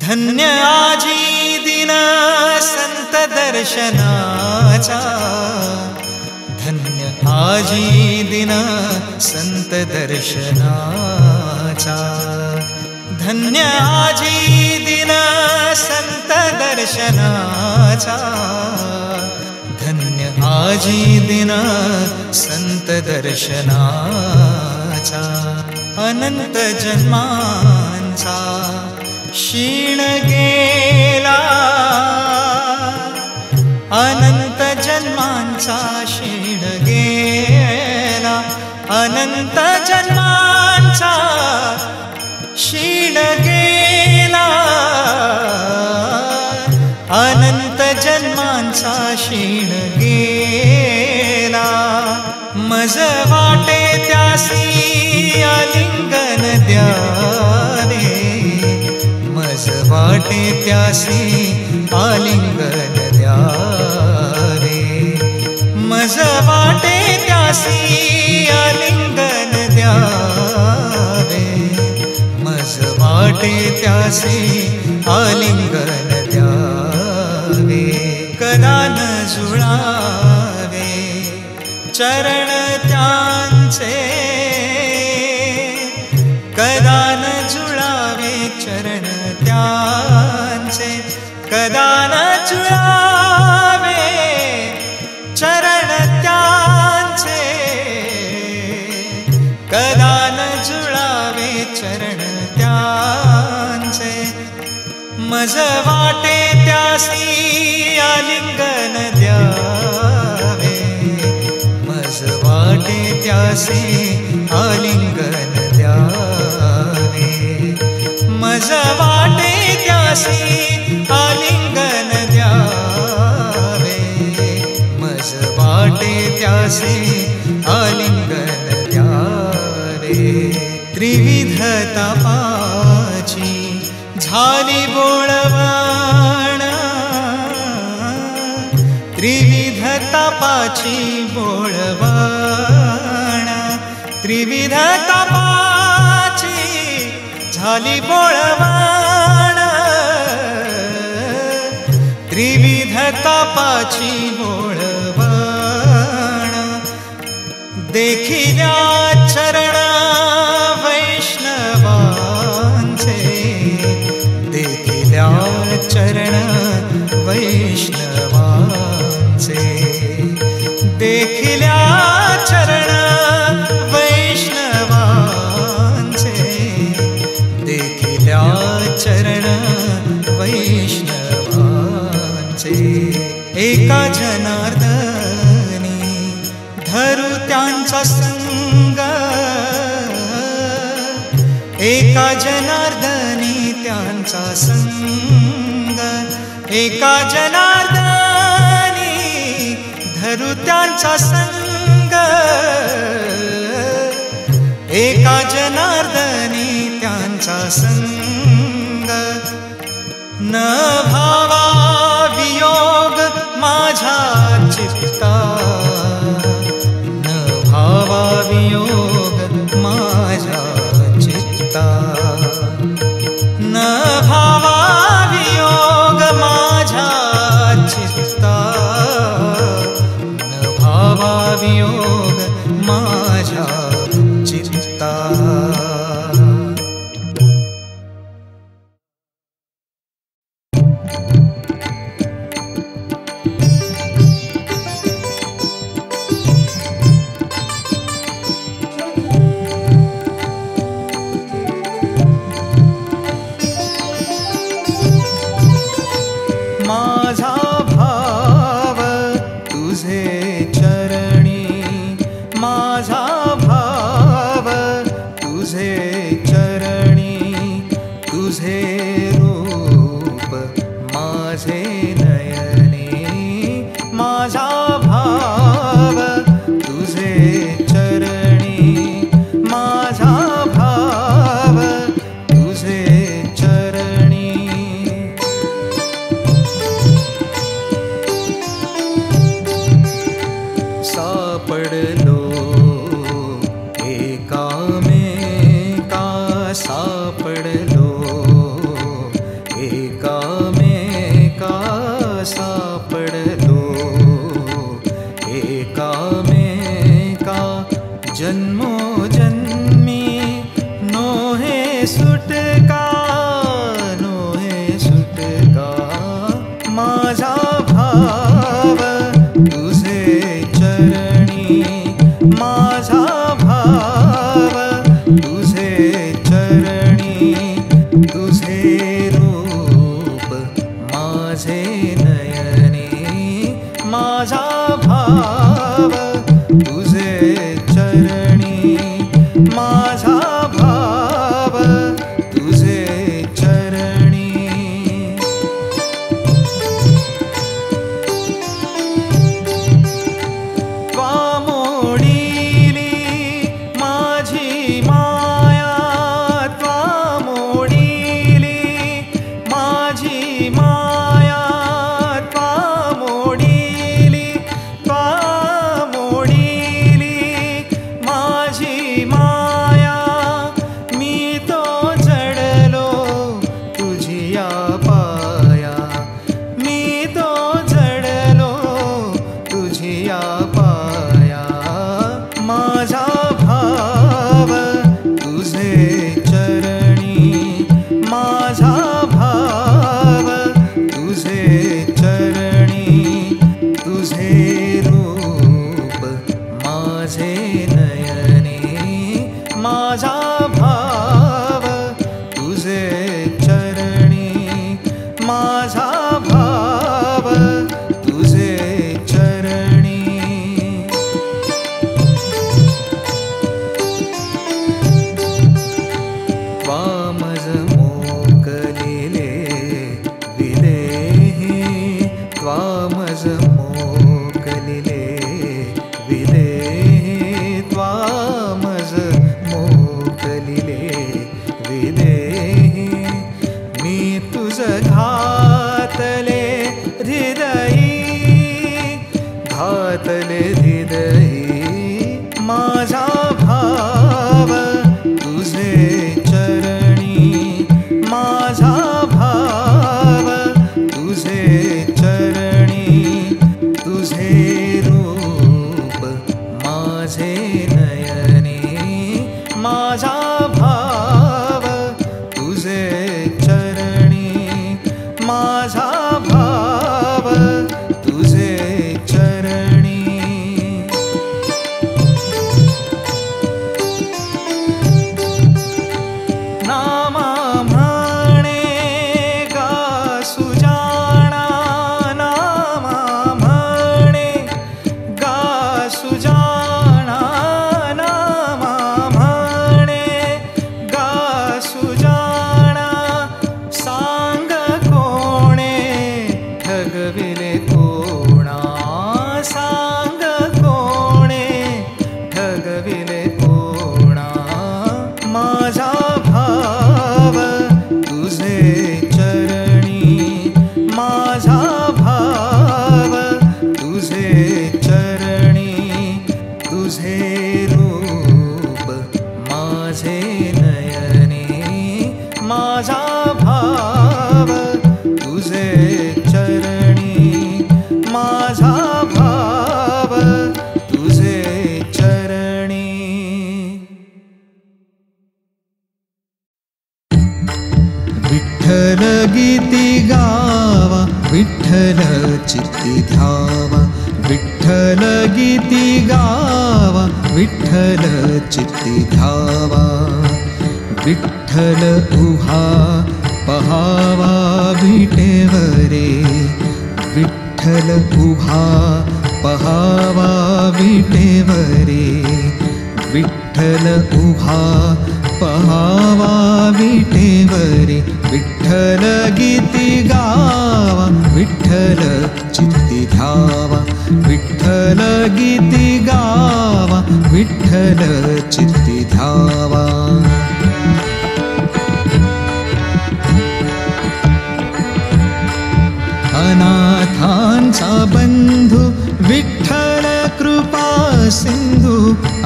धन्य आजी दिन संत दर्शनाचा धन्य आजी दिन संत दर्शनाचा धन्य आजी दिन संत दर्शनाचा धन्य आजी दिन संत दर्शनाचा अनंत जन्मांचा क्षीण गेला. अनंत जन्मांचा क्षीण गेला. अनंत जन्मांचा क्षीण गेला. अनंत जन्मांचा क्षीण गेला. मज वाटे त्यासी आलिंगन द्या. वाटे त्यासी आलिंगन द्यावे. मज वाटे त्यासी आलिंगन द्यावे. मज वाटे त्यासी आलिंगन द्यावे. कदा न जुळावे. चरण मज वाटे त्यासी आलिंगन द्यावे. मज वाटे त्यासी आलिंगन द्यावे. मज वाटे त्यासी आलिंगन द्यावे. मज वाटे त्यासी आलिंगन द्यावे. त्रिविध तपाची झाली बो तपाची बोळवण. त्रिविध तपाची झाली बोळवण. त्रिविध तपाची बोळवण. देखिल्या चरण एका जनार्दनी त्यांचा संग. एका जनार्दनी धरू त्यांचा संग. एका जनार्दनी त्यांचा संग. न भावा वियोग माझा चित्ता न भावा वियोग माझ्या भावा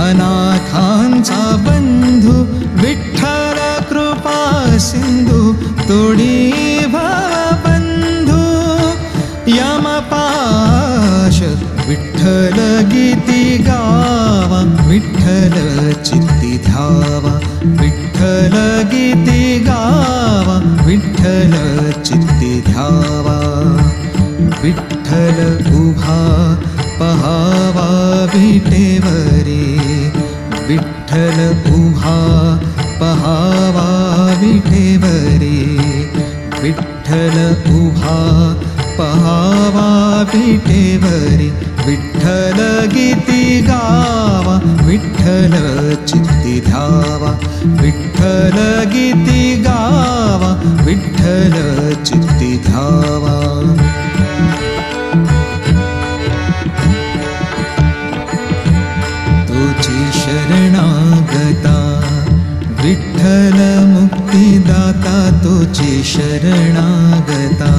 अनाथांचा बन्धु विठ्ठल कृपा सिन्धु तु बन्धु यमपाश विठ्ठल गीति गावा विठ्ठल चित्ति धावा। विठ्ठल गीति गावा विठ्ठल चित्ति ध्यावा विठ्ठल उभा पहावा विटेवरी ठहा बहावा विठे वरी विट्ठल भूहा पहावा विठेवरे। वरी विट्ठलिति गावा विट्ठल धावा। विट्ठ लिति गावा विट्ठल धावा। विठ्ठल मुक्तिदाता तुझी शरणागता।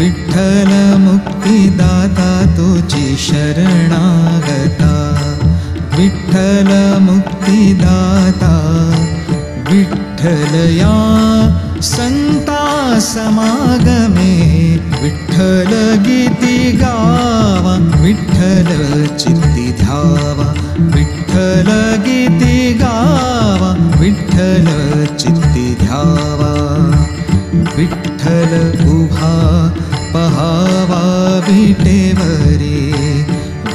विठ्ठल मुक्तिदाता तुझी शरणागता। विठ्ठल मुक्तिदाता विठ्ठलया संता समागमे। विठ्ठल गीती गावा विठ्ठल चित्ती धावा। विठ्ठल गीती गावा विठ्ठल चित्ती धावा विठ्ठल उभा पहावा विटेवरे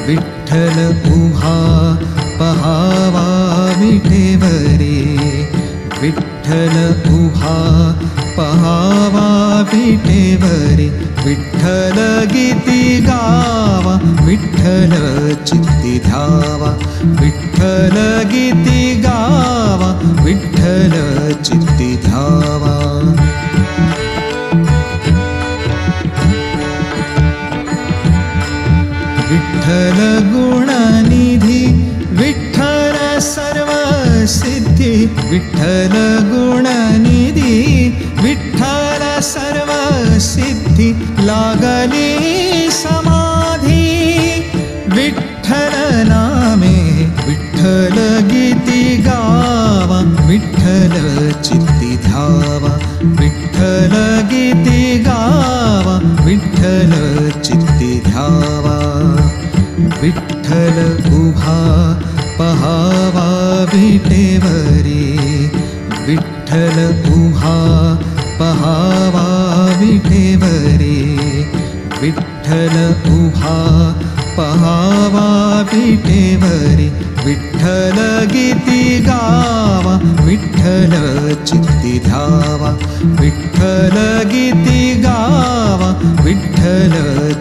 विठ्ठल उभा पहावा विटेवरे विठ्ठल उभा पहावा विटेवरे विठ्ठल गीती गावा विठ्ठल चित्ती धावा. विठ्ठल गीती गावा विठ्ठल चित्ती धावा. विठ्ठल गुणनिधी विठ्ठल सर्व सिद्धी विठ्ठल गुणनिधी विठ्ठल सर्व सिद्धी लागली समाधी. विठ्ठल नामे विठ्ठल गीती गावा विठ्ठल चित्ती धावा. विठ्ठल गीती गावा विठ्ठल चित्ती धावा. विठ्ठल उभा पहावा विटेवरे. विठ्ठल उभा पहावा विठ्ठल गीती गावा विठ्ठल चित्ती धावा। विठ्ठल गीती गावा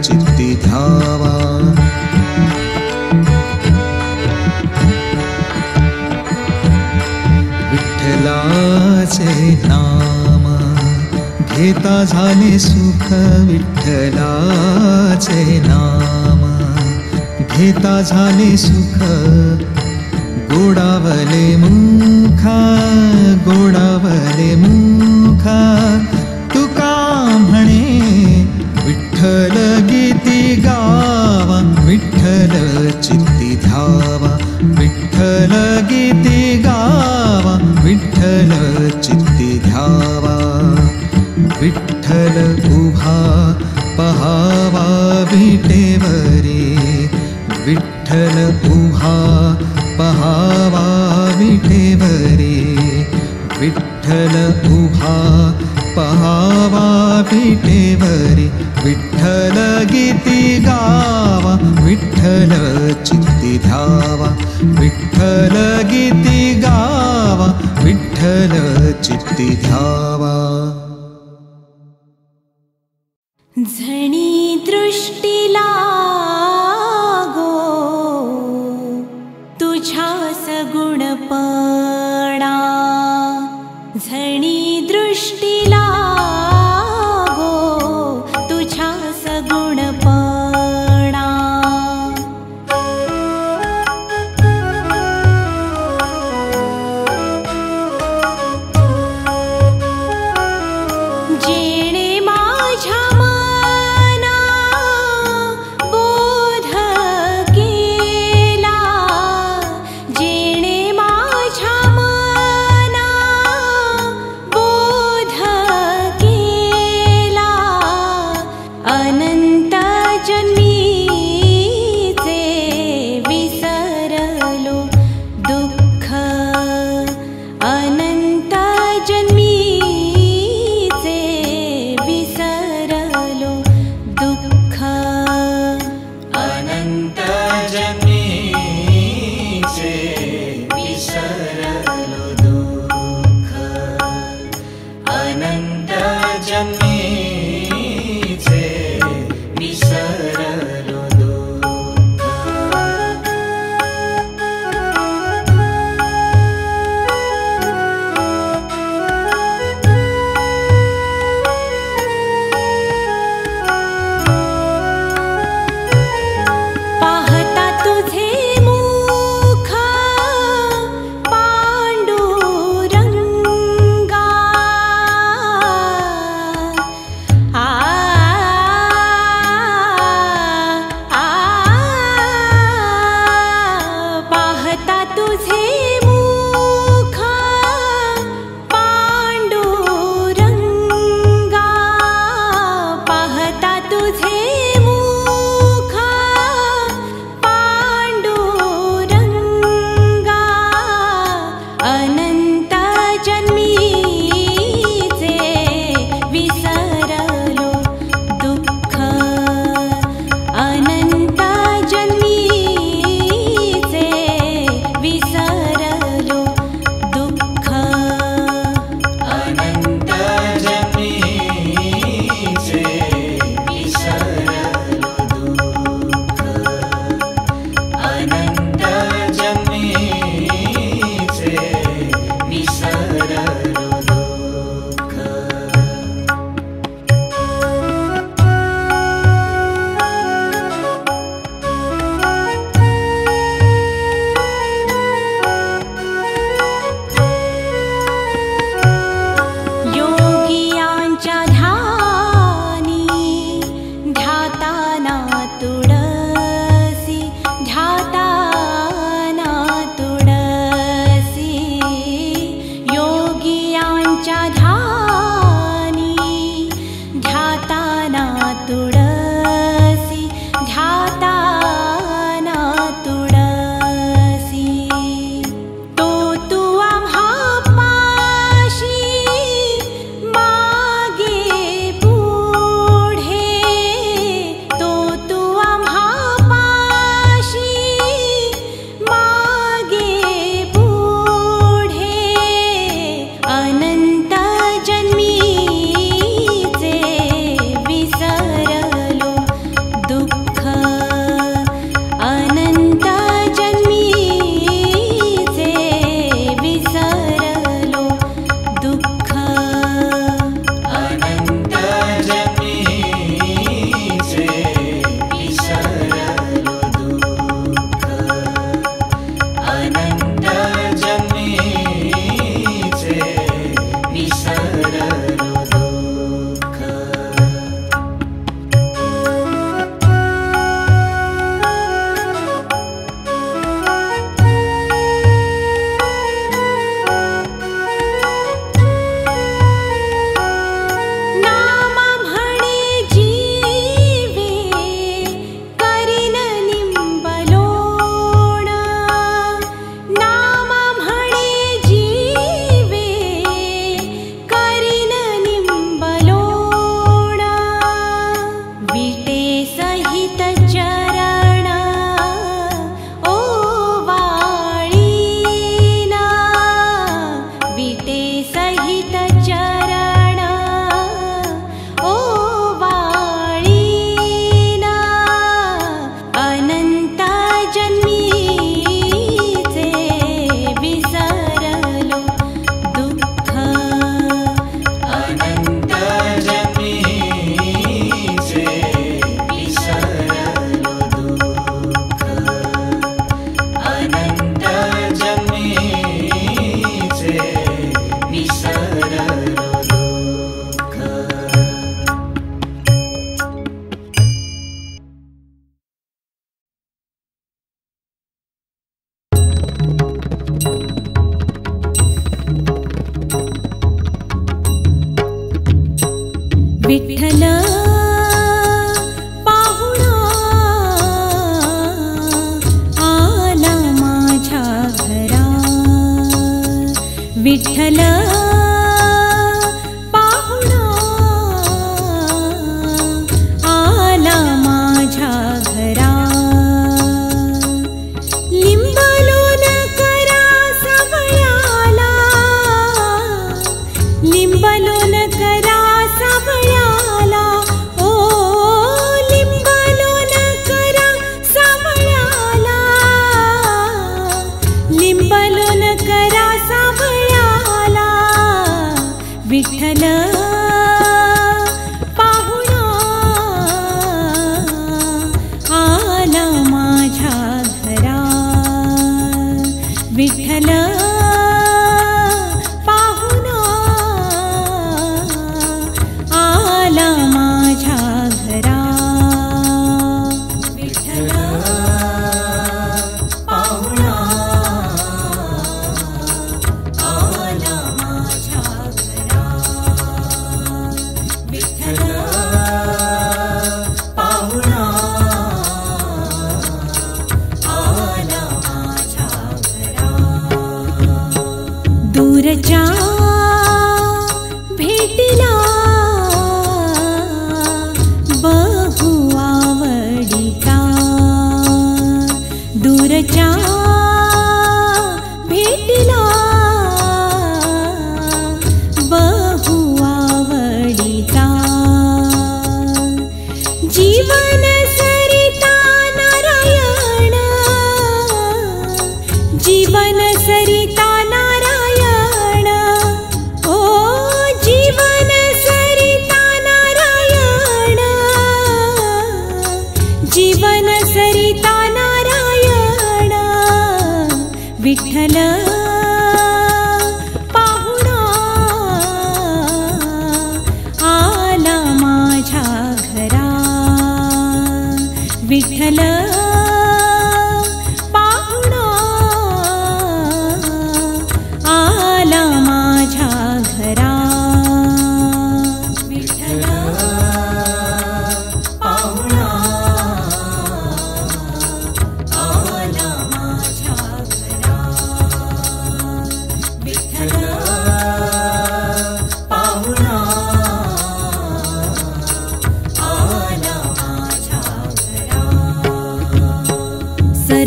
चित्ती धावा। विठ्ठलाचे नाम घेता झाले सुख विठ्ठलाचे नाम घेता झाले सुख गोडावले मुखा गोडावले मुखा. तुका म्हणे विठ्ठल गीती गावा विठ्ठल चित्ती धावा. विठ्ठल गीती गावा विठ्ठल चित्ती धावा. विठ्ठल उभा पहावा विठ्ठल गीती गावा विठ्ठल चित्ती धावा विठ्ठल गीती गावा चित्ती धावा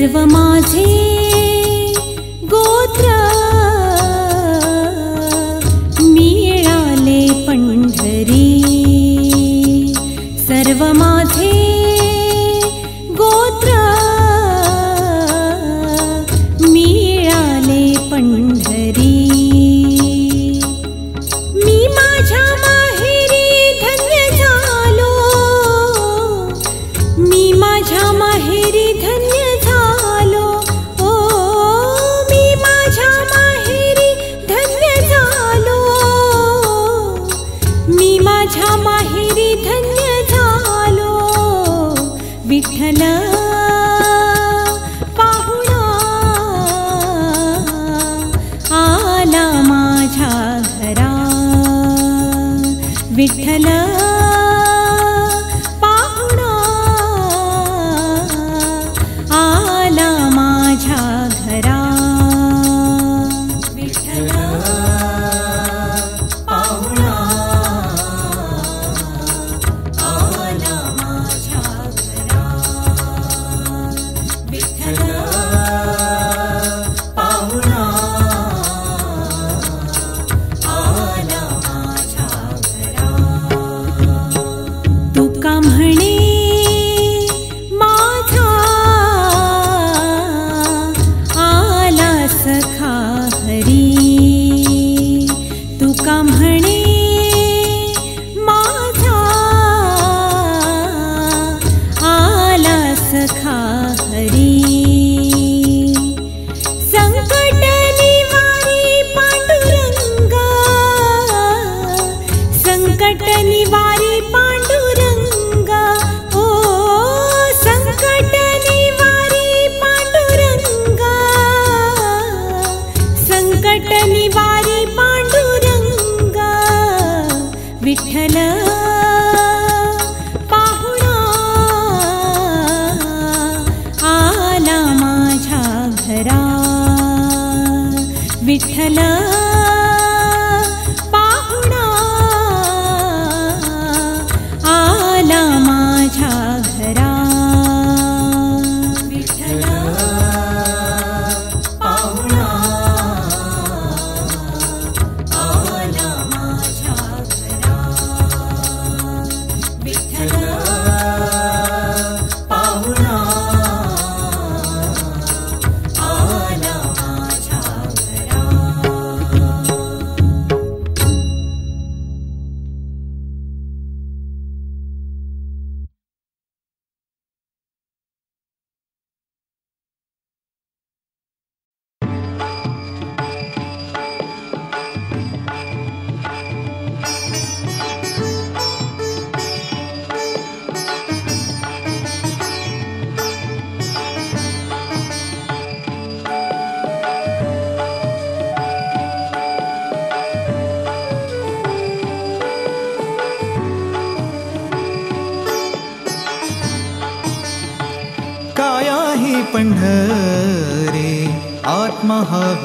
Give them all.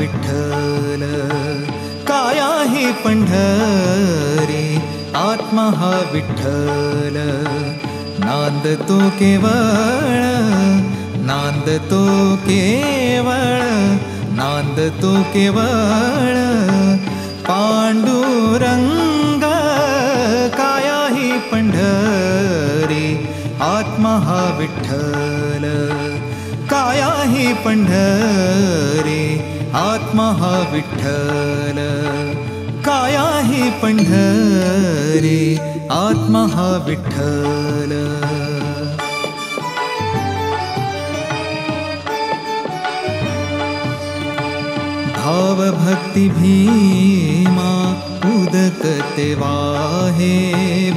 विठ्ठल काया हे पंढरी आत्मा हा विठ्ठल. नांद तो केवळ नांद तो केवळ नांद तो केवळ. पांडुरंग काया हे पंढरी आत्मा हा विठ्ठल. काया हे पंढरी आत्मा हा विठ्ठल काय आहे पंढरे आत्मा हा विठ्ठल भावभक्ति भीमा हे.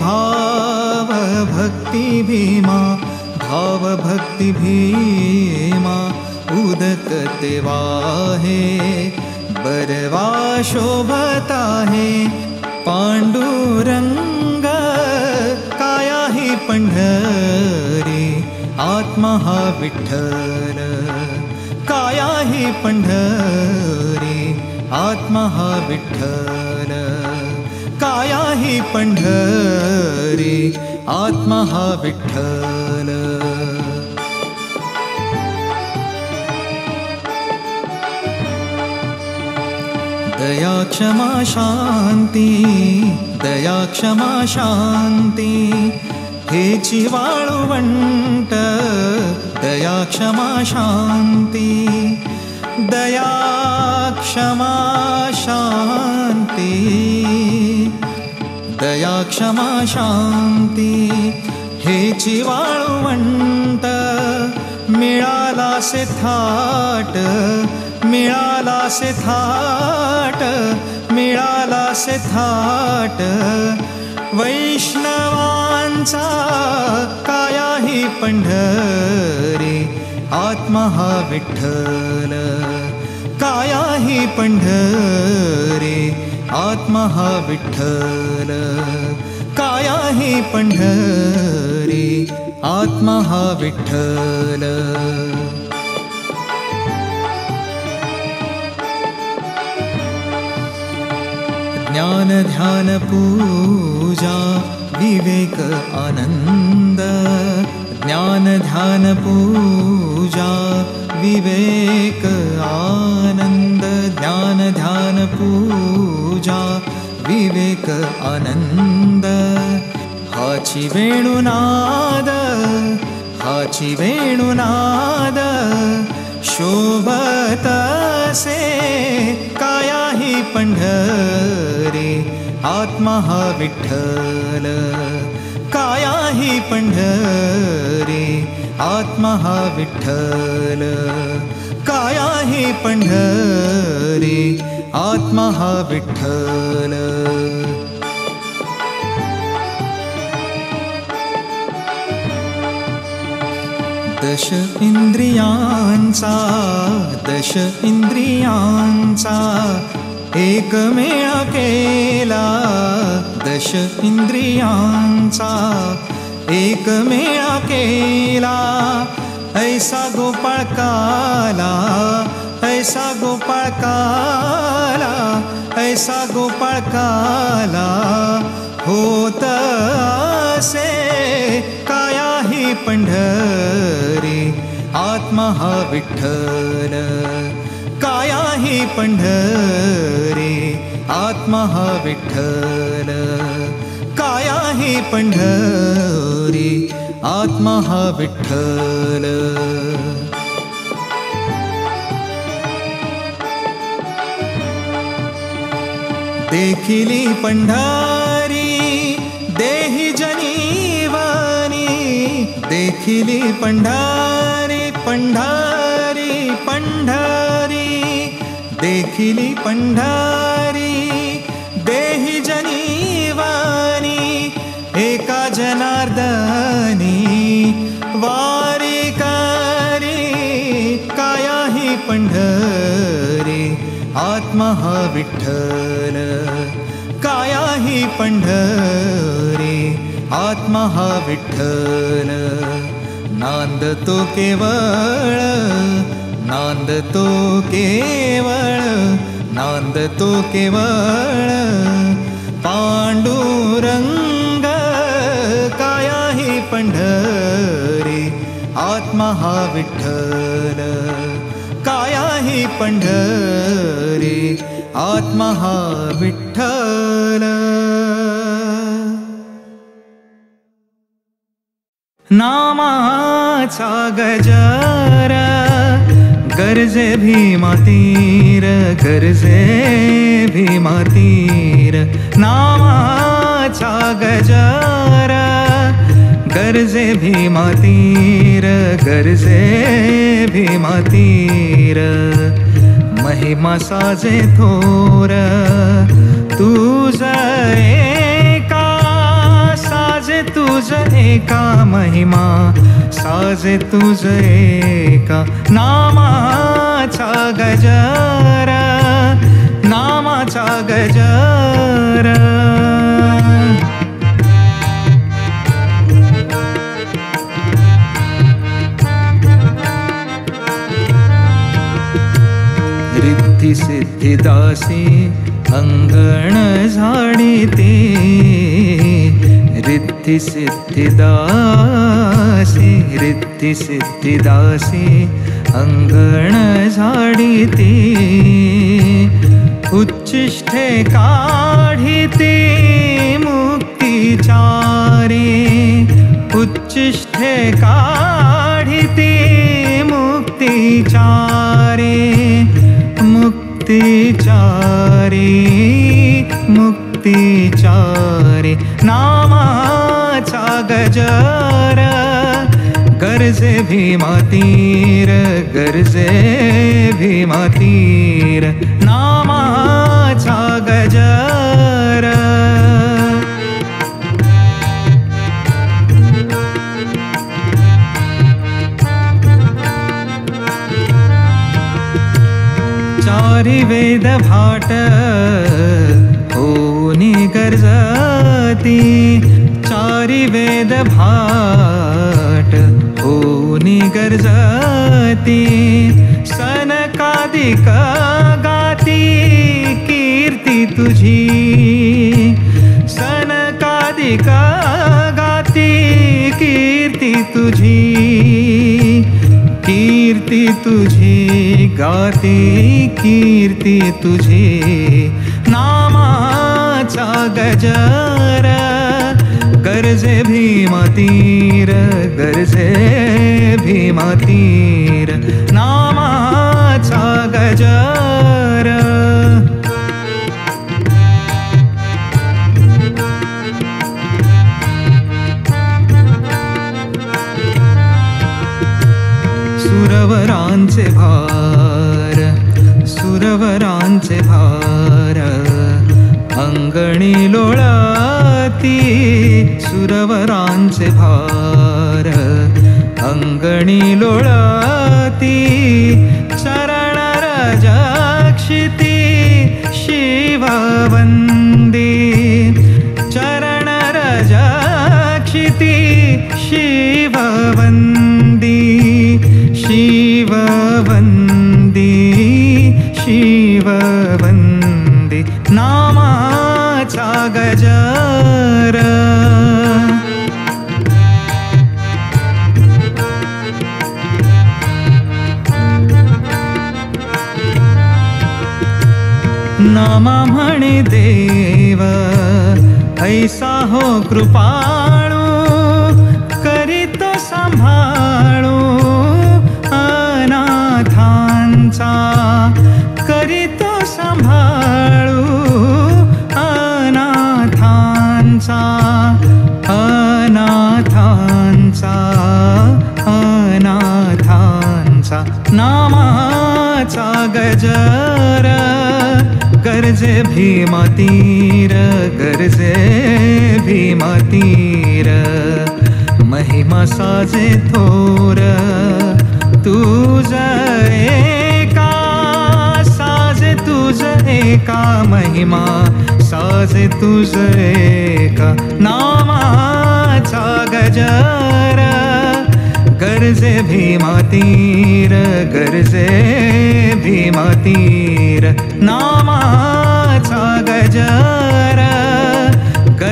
भाव भक्ति भीमा भावभक्ति भीमा उदकते वाहे बरवा शोभता है पाण्डुरङ्ग काया हि पंढरी? आत्मा हा विठ्ठल. काया हि पंढरी? आत्मा हा विठ्ठल. काया हि पंढरी? आत्मा हा विठ्ठल. दया क्षमा शान्ति दया क्षमा शान्ति। हेची वाळुवंट दया क्षमा शान्ति। दया क्षमा शान्ति। दया क्षमा शान्ति। वाळुवंट मिळाला से थाट मिळाला से थाट मिळाला से थाट. वैष्णवांचा काया आत्मा हा विठ्ठल. काया आत्मा हा विठ्ठल. काया आत्मा हा विठ्ठल ज्ञान ध्यान पूजा विवेक आनन्द। पूजा विवेक आनन्द। पूजा विवेक आनन्द। हाची वेणुनाद हाची वेणुनाद। शोभत से काया पंढरी आत्मा हा विठ्ठल काया हि पंढरी आत्मा हा विठ्ठल काया हि पंढरी आत्मा हा विठ्ठल दश इंद्रियांचा दश इंद्रियांचा एकमेळा केला दश इंद्रियांचा एकमेळा केला ऐसा गोपाळ काला ऐसा गोपाळ काला ऐसा गोपाळ काला होत असे काया ही पंढरी आत्मा हा विठ्ठल. पंढरी आत्मा हा विठ्ठल. काया ही पंढरी आत्मा हा विठ्ठल. देखिली पंढरी देहि जनीवानी देखिली पंढरी पंढरी देखिली पंढरी देहि जनीवानी एका जनार्दनी वारी कारी काया ही पंढरी आत्मा विठ्ठल काया ही पंढरी आत्मा तो केवळ नांद तो केवळ नांद तो केवळ. पांडुरंग काया ही हा विठ्ठल. काया ही हा विठ्ठल. नामाचा गजर गरजे भीमातीर गरजे भीमातीर नामाचा गजर गरजे भीमातीर गरजे भीमातीर महिमा साजे थोर तुझ एका साजे तुझ एका महिमा साजे तुझ एका सी अङ्गणीति रद्धिसिद्धिदासि रिसिद्धिदासि अङ्गणिति कुच्चिष्ठे काढीति मुक्ति चारी। कुच्चिष्ठे काढीति मुक्ति चार। मुक्तिचारे मुक्तिचारे नामाचा गजर गरजे भीमातीर गरजे भीमातीर नामाचा गजर. वेद भाट होनी गर्जती चारी वेद भाट होनी गर्जती सनकादिक गाती कीर्ती तुझी। सनकादिका गाती कीर्ती तुझी। कीर्ती तुझी गाते कीर्ती तुझी. नामाचा गजर गरजे भीमतीर गरजे भीमतीर नामाचा गजर भार सुरवरांचे भार अंगणी लोळाती सुरवरांचे भार अंगणी लोळाती चरण शिव वंदे चरण रजाक्षिती शिव ऐसा हो कृपाळू करीतो सांभाळू अनाथांचा करीतो सांभाळू अनाथांचा अनाथांचा अनाथांचा. नामाचा गजर गरजे भीमती माझे थोर तुझ एका साजे तुझ एका महिमा साजे तुझ एका नामाचा गजर. गरजे भीमातीर गरजे भीमातीर नामाचा गजर.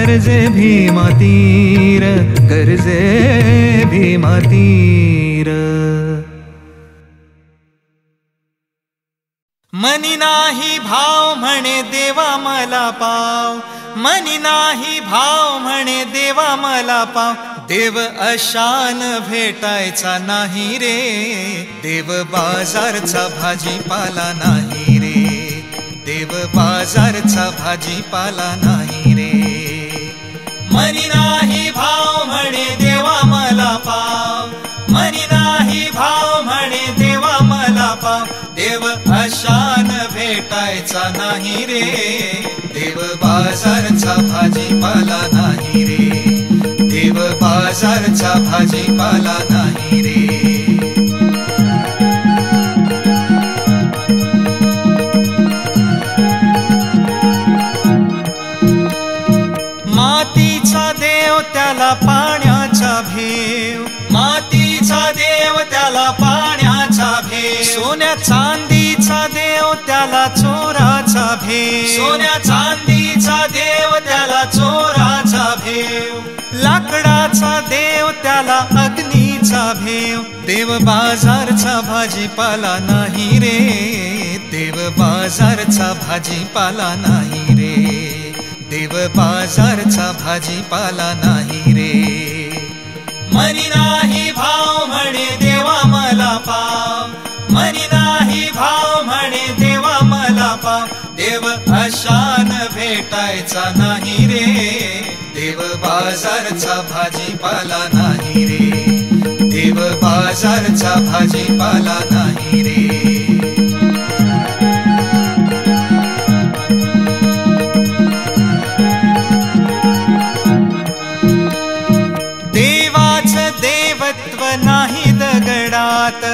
गरजे भीमातीर गरजे भीमातीर मनी नाही भाव म्हणे देवा मला पाव. मनी नाही भाव म्हणे देवा मला पाव. देव अशान भेटायचा नाही रे. देव बाजारचा भाजीपाला नाही रे. देव बाजारचा भाजीपाला नाही रे. मनी नाही भाव म्हणे देवा मला पाव. मनी नाही भाव म्हणे देवा मला पाव. देव अशान भेटायचा नाही रे. देव बाजारचा भाजीपाला नाही रे. देव बाजारचा भाजीपाला नाही रे. चांदीचा देव त्याला चोराचा भेव. सोन्या चांदीचा देव त्याला चोराचा भेव. लाकडाचा देव त्याला अग्नीचा भेव. देव बाजारचा भाजीपाला नाही रे. देव बाजारचा भाजीपाला नाही रे. देव बाजारचा भाजीपाला नाही रे. मनी नाही भाव म्हणे देवा मला पाव. मनी नाही भाव म्हणे देवा मला पाव. देव अशान भेटायचा नाही रे. देव बाजारचा भाजीपाला नाही रे. देव बाजारचा भाजीपाला नाही रे. देवत्व नाही दगडात.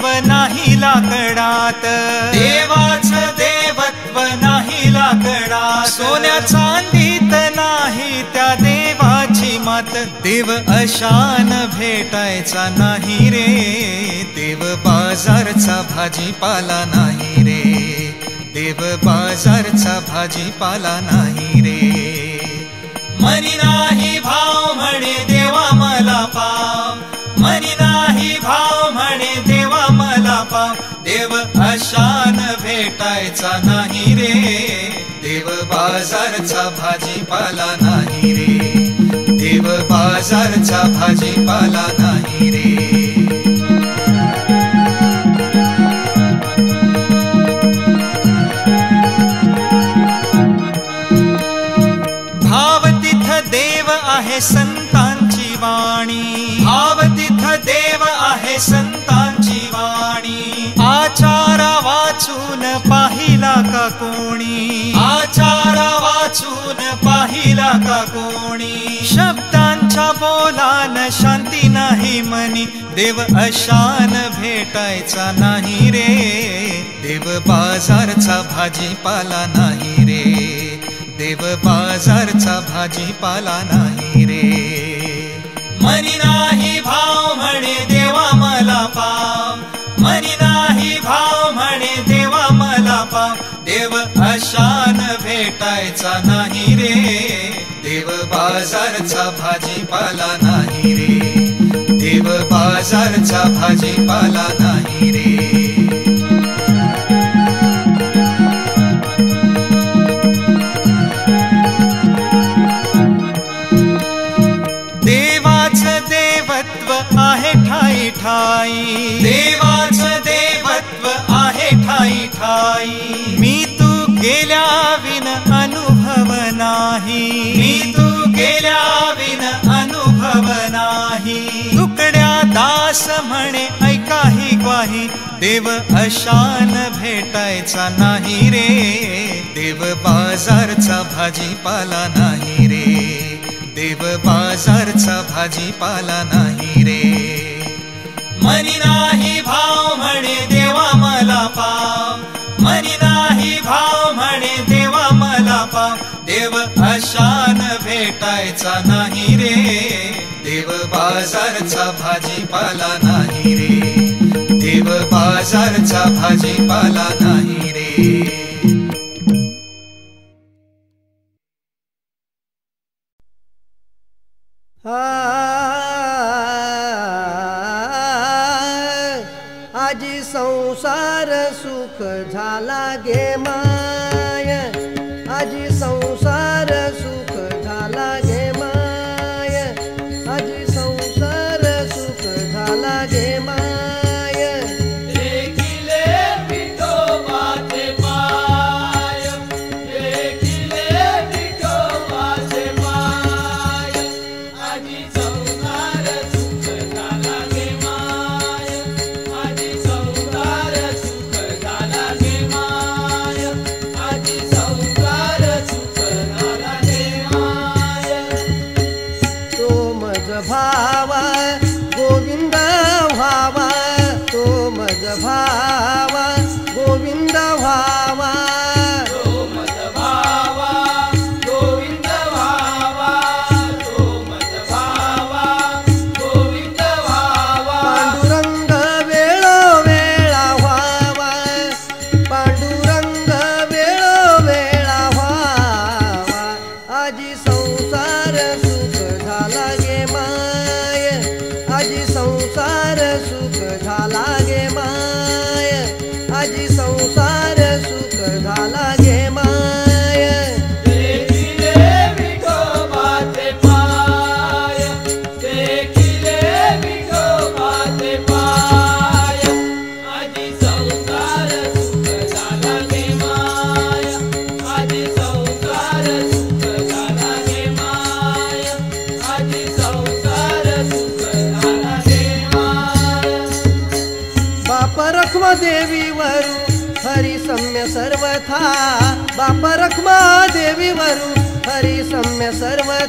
देवत्व नाही लाकडात. देवाचं देवत्व नाही लाकडात. सोन्या चांदीत नाही त्या देवाची मात. देव अशान भेटायचा नाही रे. देव बाजारचा भाजीपाला नाही रे. देव बाजारचा भाजीपाला नाही रे. मनी नाही भाव म्हणे देवा मला पाव. मनी नाही भाव देवा मला पाव देव अशान भेटायचा नाही रे. देव बाजारचा भाजीपाला नाही रे. देव बाजारचा भाजीपाला नाही रे. भाव तिथ देव आहे संतांची वाणी. भाव तिथ देव आहे संतांची वाचून पाहिला का कोणी? आचारा वाचून पाहिला का कोणी? शब्दांच्या बोलान शांती नाही मनी देव अशान भेटायचा नाही रे. देव बाजारचा भाजीपाला नाही रे. देव बाजारचा भाजीपाला नाही रे. मनी नाही भाव म्हणे देवा मला पाव. मनी नाही भाव म्हणे पाव देव अशान भेटायचा नाही रे. देव बाजारचा भाजीपाला नाही रे. देव बाजारचा भाजीपाला नाही रे. देवाच देवत्व आहे ठाई ठाई. देवा ठाई मी तू गेल्या विन अनुभव नाही। मी तू गेल्या विन अनुभव नाही। तुकड्या दास म्हणे ऐकाही ग्वाही। देव अशान भेटायचा नाही रे। देव बाजारचा भाजीपाला नाही रे। देव बाजारचा भाजीपाला नाही रे। मनी नाही भाव म्हणे देवा मला पाव. मनी नाही भाव म्हणे देवा मला पाव. देव अशान भेटायचा नाही रे. देव बाजारचा भाजीपाला नाही रे. देव बाजारचा भाजीपाला नाही रे. आजी झाला गे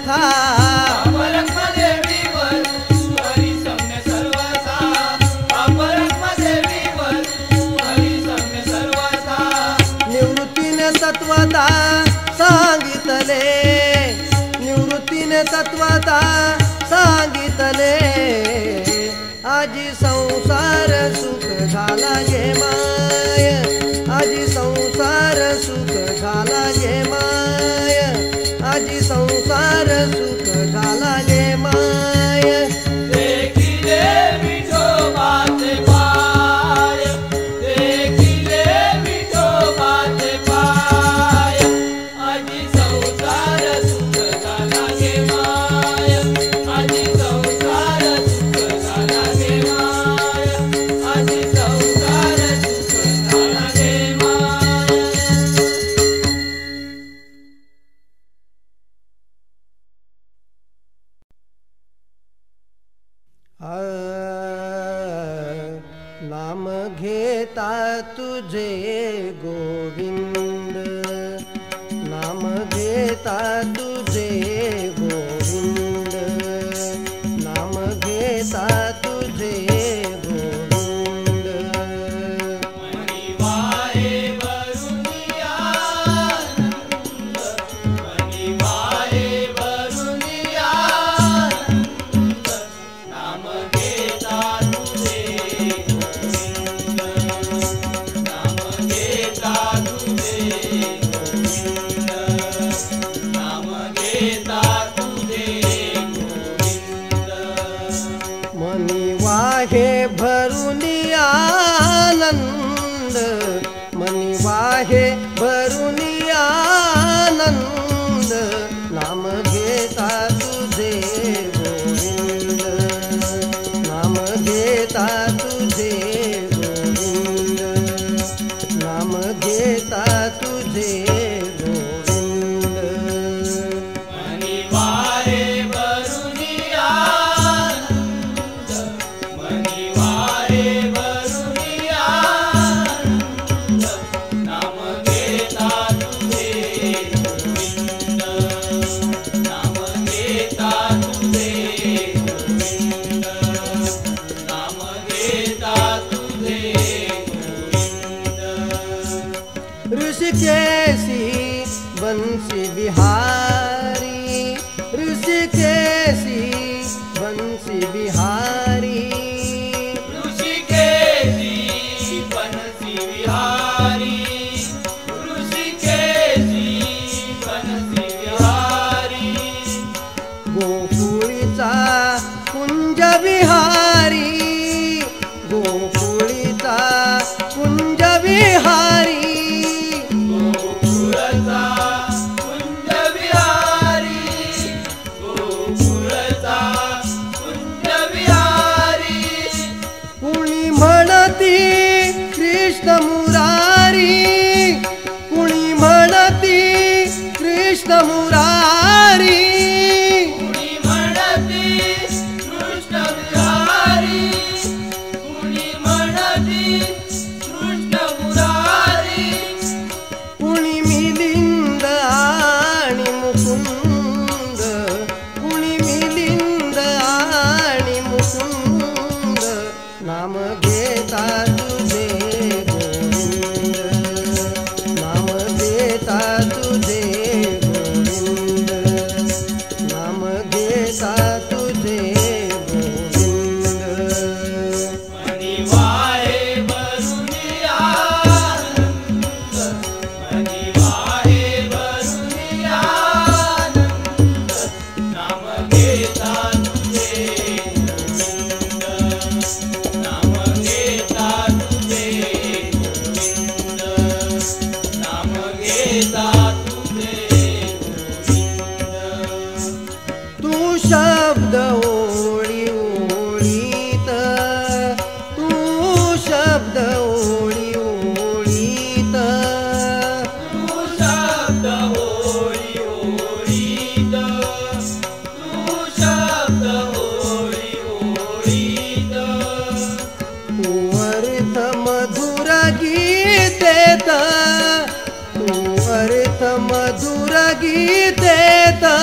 ব্যথা आहे. मुरारी कुणी म्हणती कृष्ण मुरारी मधुरी देता